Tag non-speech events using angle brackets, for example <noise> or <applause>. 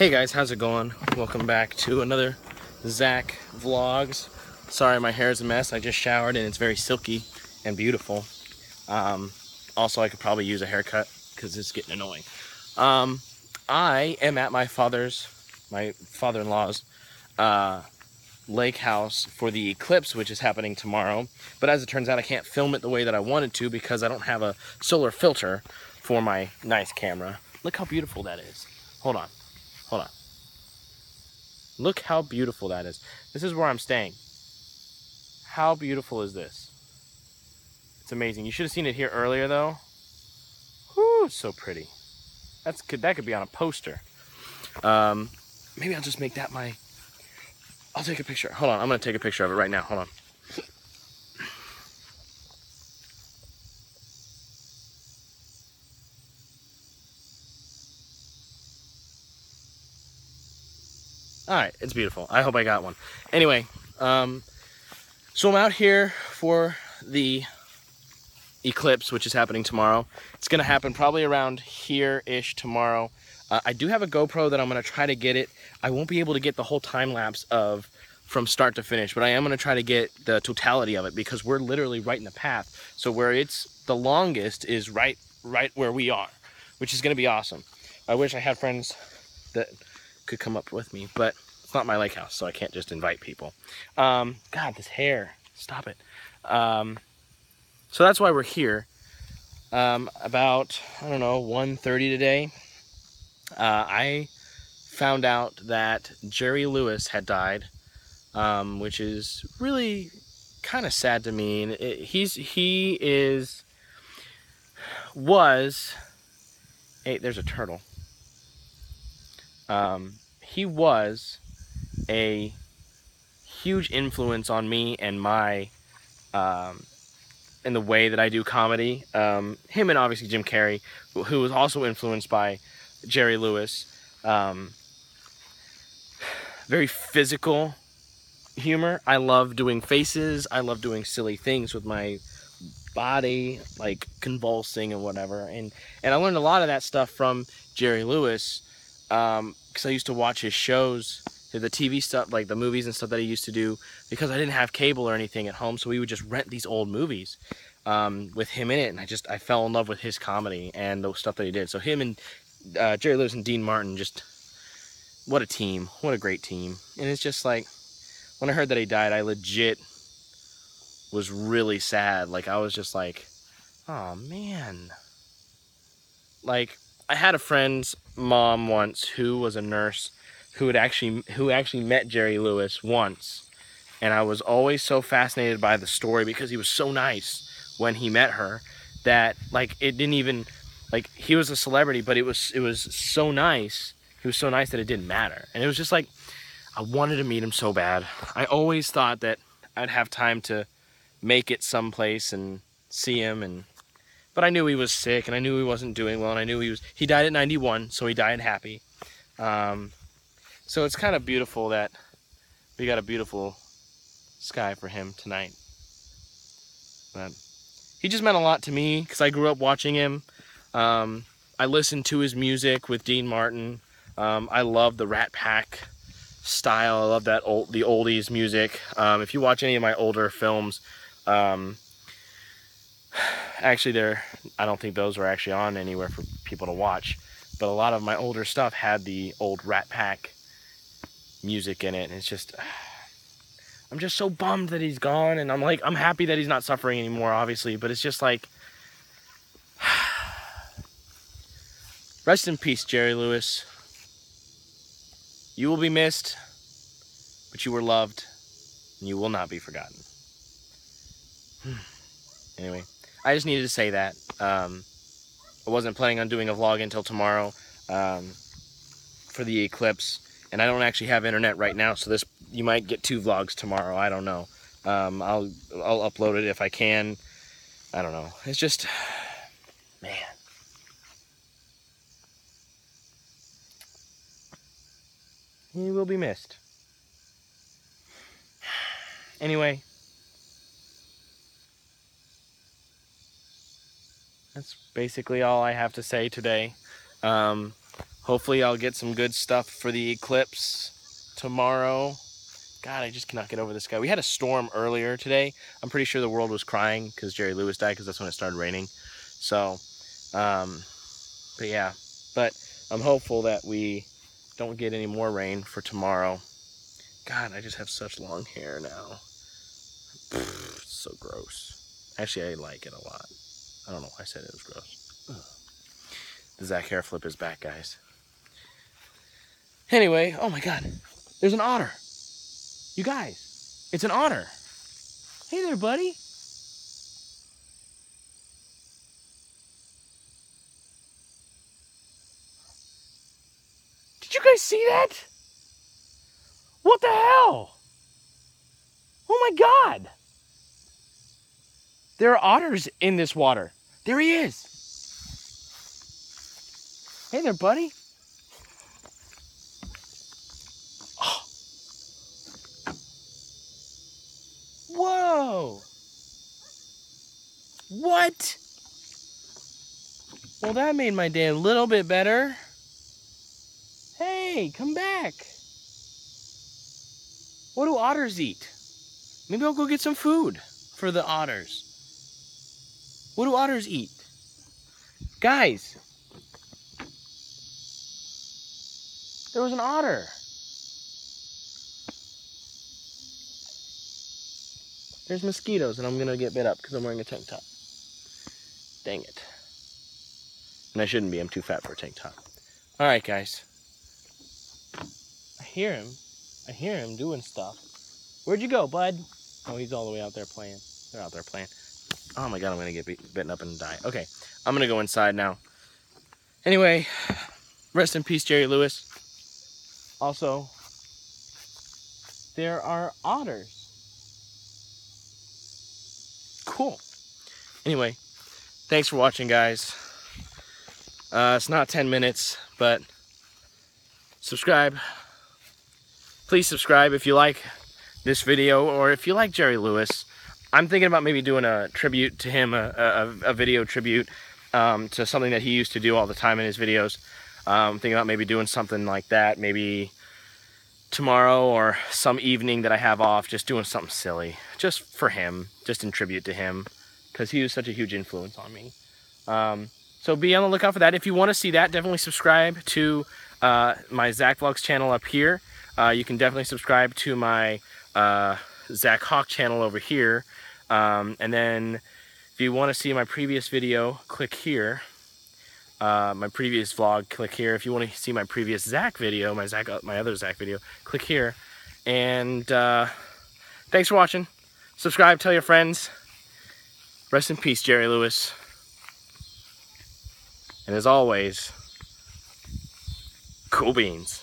Hey guys, how's it going? Welcome back to another Zak Vlogz. Sorry my hair is a mess. I just showered and it's very silky and beautiful. Um, also, I could probably use a haircut because it's getting annoying. Um, I am at my father's, my father-in-law's uh, lake house for the eclipse, which is happening tomorrow. But as it turns out, I can't film it the way that I wanted to because I don't have a solar filter for my nice camera. Look how beautiful that is. Hold on. Hold on. Look how beautiful that is. This is where I'm staying. How beautiful is this? It's amazing. You should have seen it here earlier though. Whoo, so pretty. That's could that could be on a poster. Um, maybe I'll just make that my. I'll take a picture. Hold on, I'm gonna take a picture of it right now. Hold on. All right, it's beautiful. I hope I got one. Anyway, um, so I'm out here for the eclipse, which is happening tomorrow. It's gonna happen probably around here-ish tomorrow. Uh, I do have a GoPro that I'm gonna try to get it. I won't be able to get the whole time lapse of from start to finish, but I am gonna try to get the totality of it because we're literally right in the path. So where it's the longest is right, right where we are, which is gonna be awesome. I wish I had friends that could come up with me, but it's not my lake house, so I can't just invite people. Um, God, this hair, stop it. Um, so that's why we're here. Um, about, I don't know, 1.30 today, uh, I found out that Jerry Lewis had died, um, which is really kind of sad to me. And it, he's, he is, was, hey, there's a turtle. Um, he was a huge influence on me and my um, the way that I do comedy. Um, him and obviously Jim Carrey, who was also influenced by Jerry Lewis. Um, very physical humor. I love doing faces. I love doing silly things with my body, like convulsing and whatever. And and I learned a lot of that stuff from Jerry Lewis because I used to watch his shows, the TV stuff, like the movies and stuff that he used to do, because I didn't have cable or anything at home, so we would just rent these old movies um, with him in it, and I just I fell in love with his comedy and the stuff that he did. So him and uh, Jerry Lewis and Dean Martin, just what a team, what a great team, and it's just like when I heard that he died, I legit was really sad. Like I was just like, oh man, like I had a friend's mom once who was a nurse who had actually who actually met Jerry Lewis once. And I was always so fascinated by the story because he was so nice when he met her that like it didn't even like he was a celebrity, but it was it was so nice. He was so nice that it didn't matter. And it was just like I wanted to meet him so bad. I always thought that I'd have time to make it someplace and see him and but I knew he was sick and I knew he wasn't doing well and I knew he was he died at 91 so he died happy. Um, so it's kind of beautiful that we got a beautiful sky for him tonight. But he just meant a lot to me because I grew up watching him. Um, I listened to his music with Dean Martin. Um, I love the Rat Pack style. I love that old the oldies music. Um, if you watch any of my older films um, actually there i don't think those were actually on anywhere for people to watch but a lot of my older stuff had the old rat pack music in it and it's just <sighs> i'm just so bummed that he's gone and i'm like i'm happy that he's not suffering anymore obviously but it's just like <sighs> rest in peace jerry lewis. You will be missed but you were loved and you will not be forgotten. <sighs> Anyway I just needed to say that. Um, I wasn't planning on doing a vlog until tomorrow um, for the eclipse, and I don't actually have internet right now, so this you might get two vlogs tomorrow. I don't know. Um, I'll I'll upload it if I can. I don't know. It's just, <sighs> man. He will be missed. <sighs> Anyway, that's basically all I have to say today. Um, hopefully I'll get some good stuff for the eclipse tomorrow. God, I just cannot get over this guy. We had a storm earlier today. I'm pretty sure the world was crying because Jerry Lewis died because that's when it started raining. So, um, but yeah, but I'm hopeful that we don't get any more rain for tomorrow. God, I just have such long hair now. Pfft, <sighs> so gross. Actually, I like it a lot. I don't know why I said it was gross. The Zak hair flip is back, guys. Anyway, oh my God, there's an otter. You guys, it's an otter. Hey there, buddy. Did you guys see that? What the hell? Oh my God. There are otters in this water. There he is. Hey there, buddy. Oh. <gasps> Whoa. What? Well, that made my day a little bit better. Hey, come back. What do otters eat? Maybe I'll go get some food for the otters. What do otters eat? Guys, there was an otter. There's mosquitoes and I'm gonna get bit up because I'm wearing a tank top. Dang it. And I shouldn't be, I'm too fat for a tank top. All right, guys. I hear him. I hear him doing stuff. Where'd you go, bud? Oh, he's all the way out there playing. They're out there playing. Oh my god, I'm gonna get bitten up and die. Okay, I'm gonna go inside now. Anyway, rest in peace, Jerry Lewis. Also, there are otters. Cool. Anyway, thanks for watching, guys. Uh, it's not 10 minutes, but subscribe. Please subscribe if you like this video or if you like Jerry Lewis. I'm thinking about maybe doing a tribute to him, a, a, a video tribute um, to something that he used to do all the time in his videos. Um, I'm thinking about maybe doing something like that, maybe tomorrow or some evening that I have off, just doing something silly, just for him, just in tribute to him, because he was such a huge influence on me. Um, so be on the lookout for that. If you want to see that, definitely subscribe to uh, my Zak Vlogz channel up here. Uh, you can definitely subscribe to my uh, Zakhawk channel over here. Um, and then if you want to see my previous video, click here. Uh, my previous vlog, click here. If you want to see my previous Zak video, my Zak, my other Zach video, click here. And uh, thanks for watching. Subscribe, tell your friends. Rest in peace, Jerry Lewis. And as always, cool beans.